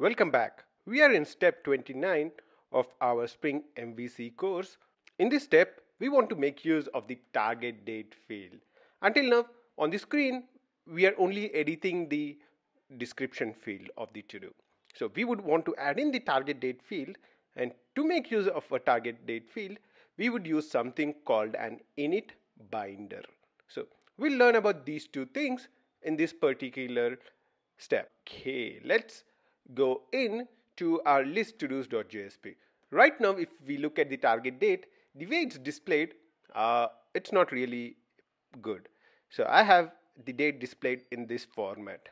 Welcome back. We are in step 29 of our Spring MVC course. In this step, we want to make use of the target date field. Until now, on the screen, we are only editing the description field of the to-do. So we would want to add in the target date field and to make use of a target date field, we would use something called an init binder. So we'll learn about these two things in this particular step. Okay, let's go in to our list to-dos.jsp. Right now, if we look at the target date, the way it's displayed, uh, it's not really good. So I have the date displayed in this format.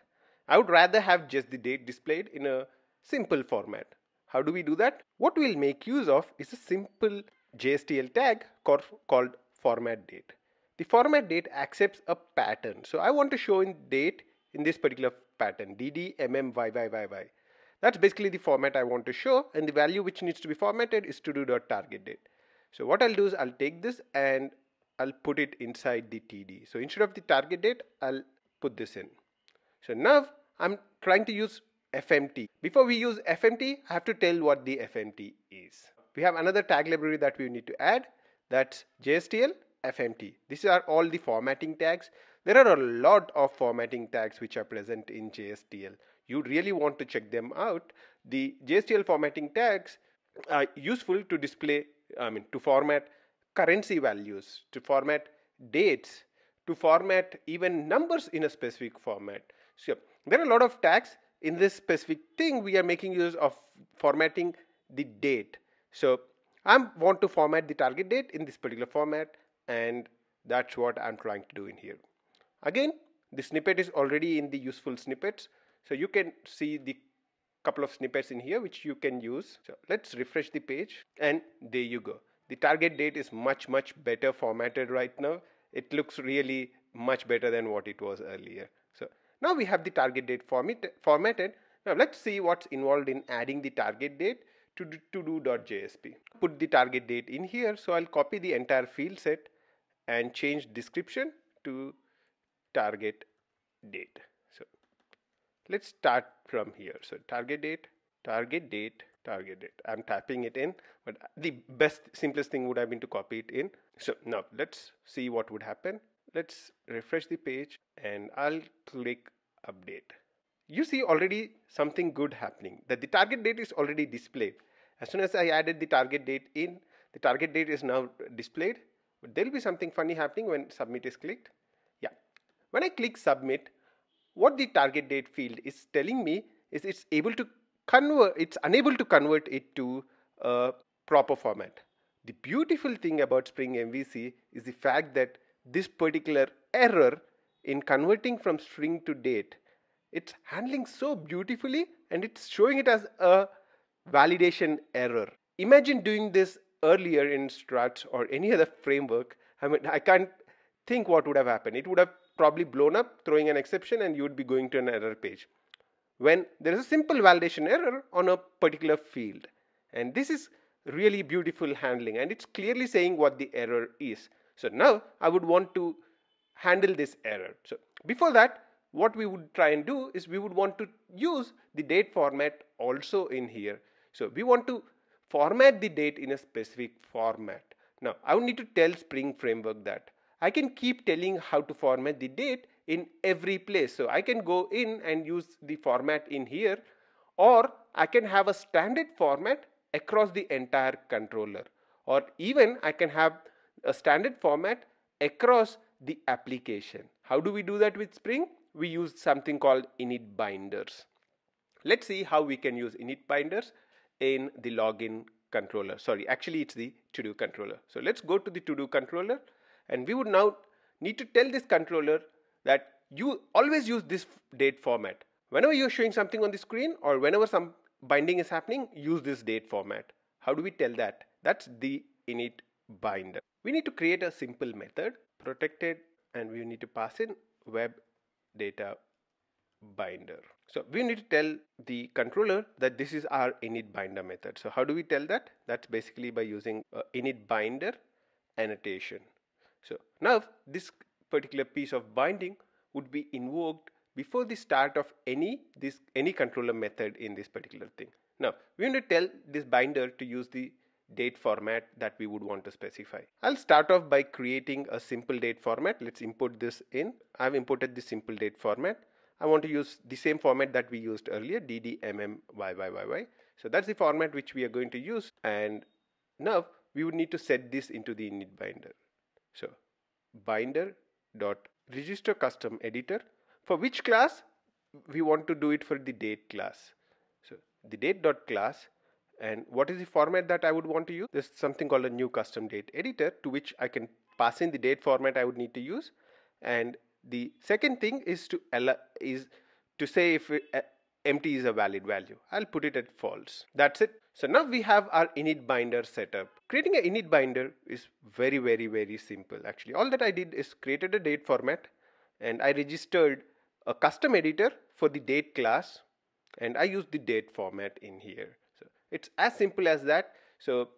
I would rather have just the date displayed in a simple format. How do we do that? What we'll make use of is a simple JSTL tag called format date. The format date accepts a pattern. So I want to show in date in this particular pattern dd mm y y y y. That's basically the format I want to show and the value which needs to be formatted is to do dot target date. So what I'll do is I'll take this and I'll put it inside the TD. So instead of the target date, I'll put this in. So now I'm trying to use FMT. Before we use FMT, I have to tell what the FMT is. We have another tag library that we need to add. That's JSTL FMT. These are all the formatting tags. There are a lot of formatting tags which are present in JSTL. You really want to check them out. The JSTL formatting tags are useful to display, I mean, to format currency values, to format dates, to format even numbers in a specific format. So there are a lot of tags. In this specific thing, we are making use of formatting the date. So I want to format the target date in this particular format and that's what I'm trying to do in here. Again, the snippet is already in the useful snippets. So you can see the couple of snippets in here which you can use. So let's refresh the page and there you go. The target date is much much better formatted right now. It looks really much better than what it was earlier. So now we have the target date format, formatted. Now let's see what's involved in adding the target date to, to do.jsp. Put the target date in here. So I'll copy the entire field set and change description to target date. Let's start from here. So target date, target date, target date. I'm typing it in, but the best, simplest thing would have been to copy it in. So now let's see what would happen. Let's refresh the page and I'll click update. You see already something good happening that the target date is already displayed. As soon as I added the target date in, the target date is now displayed. But there will be something funny happening when submit is clicked. Yeah. When I click submit, what the target date field is telling me is it's able to convert, it's unable to convert it to a proper format. The beautiful thing about Spring MVC is the fact that this particular error in converting from string to date, it's handling so beautifully and it's showing it as a validation error. Imagine doing this earlier in Struts or any other framework. I mean, I can't think what would have happened. It would have probably blown up, throwing an exception, and you would be going to an error page. When there is a simple validation error on a particular field, and this is really beautiful handling, and it's clearly saying what the error is. So now I would want to handle this error. So before that, what we would try and do is we would want to use the date format also in here. So we want to format the date in a specific format. Now I would need to tell Spring Framework that. I can keep telling how to format the date in every place. So I can go in and use the format in here or I can have a standard format across the entire controller or even I can have a standard format across the application. How do we do that with Spring? We use something called init binders. Let's see how we can use init binders in the login controller. Sorry, actually it's the to-do controller. So let's go to the to-do controller and we would now need to tell this controller that you always use this date format. Whenever you're showing something on the screen or whenever some binding is happening, use this date format. How do we tell that? That's the init binder. We need to create a simple method, protected, and we need to pass in web data binder. So we need to tell the controller that this is our init binder method. So how do we tell that? That's basically by using init binder annotation. So now this particular piece of binding would be invoked before the start of any this any controller method in this particular thing. Now we want to tell this binder to use the date format that we would want to specify. I'll start off by creating a simple date format. Let's import this in. I've imported the simple date format. I want to use the same format that we used earlier DDMMYYYY. So that's the format which we are going to use and now we would need to set this into the init binder. So binder dot register custom editor for which class we want to do it for the date class. So the date dot class and what is the format that I would want to use? There's something called a new custom date editor to which I can pass in the date format I would need to use and the second thing is to is to say if uh, empty is a valid value. I'll put it at false. That's it. So now we have our init binder set up. Creating an init binder is very very very simple actually. All that I did is created a date format and I registered a custom editor for the date class and I used the date format in here. So it's as simple as that. So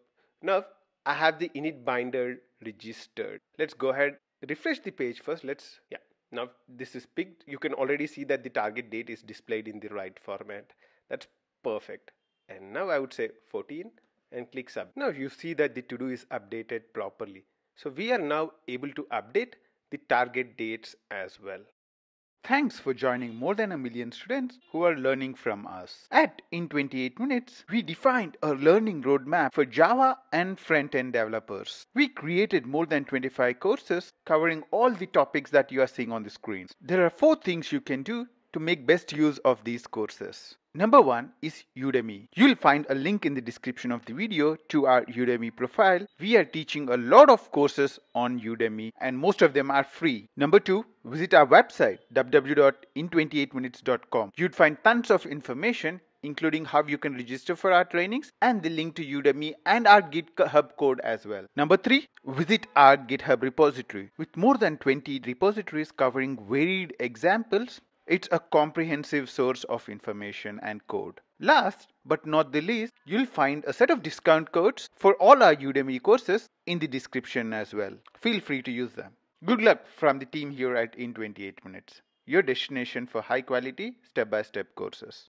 now I have the init binder registered. Let's go ahead refresh the page first. Let's yeah now this is picked. You can already see that the target date is displayed in the right format. That's perfect. And now I would say 14 and click sub. Now you see that the to-do is updated properly. So we are now able to update the target dates as well. Thanks for joining more than a million students who are learning from us. At In 28 Minutes, we defined a learning roadmap for Java and front-end developers. We created more than 25 courses covering all the topics that you are seeing on the screen. There are four things you can do to make best use of these courses. Number one is Udemy. You'll find a link in the description of the video to our Udemy profile. We are teaching a lot of courses on Udemy and most of them are free. Number two, visit our website www.in28minutes.com. You'd find tons of information including how you can register for our trainings and the link to Udemy and our GitHub code as well. Number three, visit our GitHub repository. With more than 20 repositories covering varied examples, it's a comprehensive source of information and code. Last but not the least, you'll find a set of discount codes for all our Udemy courses in the description as well. Feel free to use them. Good luck from the team here at In 28 Minutes, your destination for high quality step by step courses.